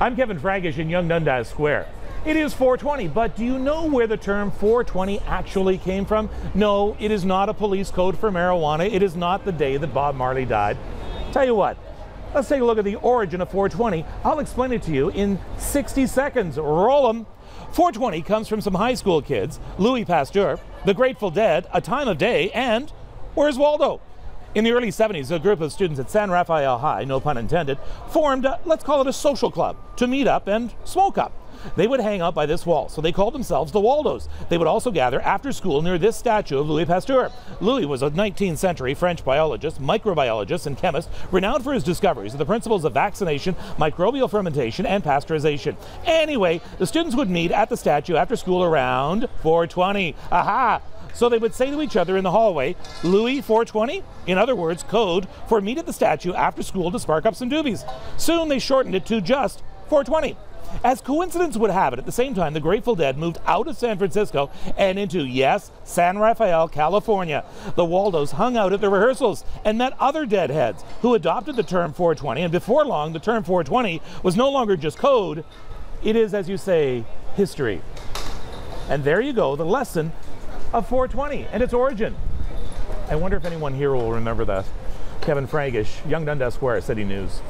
I'm Kevin Frankish in Yonge Dundas Square. It is 420, but do you know where the term 420 actually came from? No, it is not a police code for marijuana. It is not the day that Bob Marley died. Tell you what, let's take a look at the origin of 420. I'll explain it to you in 60 seconds. Roll 'em. 420 comes from some high school kids, Louis Pasteur, The Grateful Dead, A Time of Day, and Where's Waldo? In the early 70s, a group of students at San Rafael High, no pun intended, formed, a, let's call it a social club, to meet up and smoke up. They would hang out by this wall, so they called themselves the Waldos. They would also gather after school near this statue of Louis Pasteur. Louis was a 19th century French biologist, microbiologist, and chemist, renowned for his discoveries of the principles of vaccination, microbial fermentation, and pasteurization. Anyway, the students would meet at the statue after school around 420. Aha! So they would say to each other in the hallway, Louis 420? In other words, code for meet at the statue after school to spark up some doobies. Soon they shortened it to just 420. As coincidence would have it, at the same time, the Grateful Dead moved out of San Francisco and into, yes, San Rafael, California. The Waldos hung out at the rehearsals and met other Deadheads who adopted the term 420, and before long, the term 420 was no longer just code, it is, as you say, history. And there you go, the lesson of 420 and its origin. I wonder if anyone here will remember that. Kevin Frankish, Yonge Dundas Square, City News.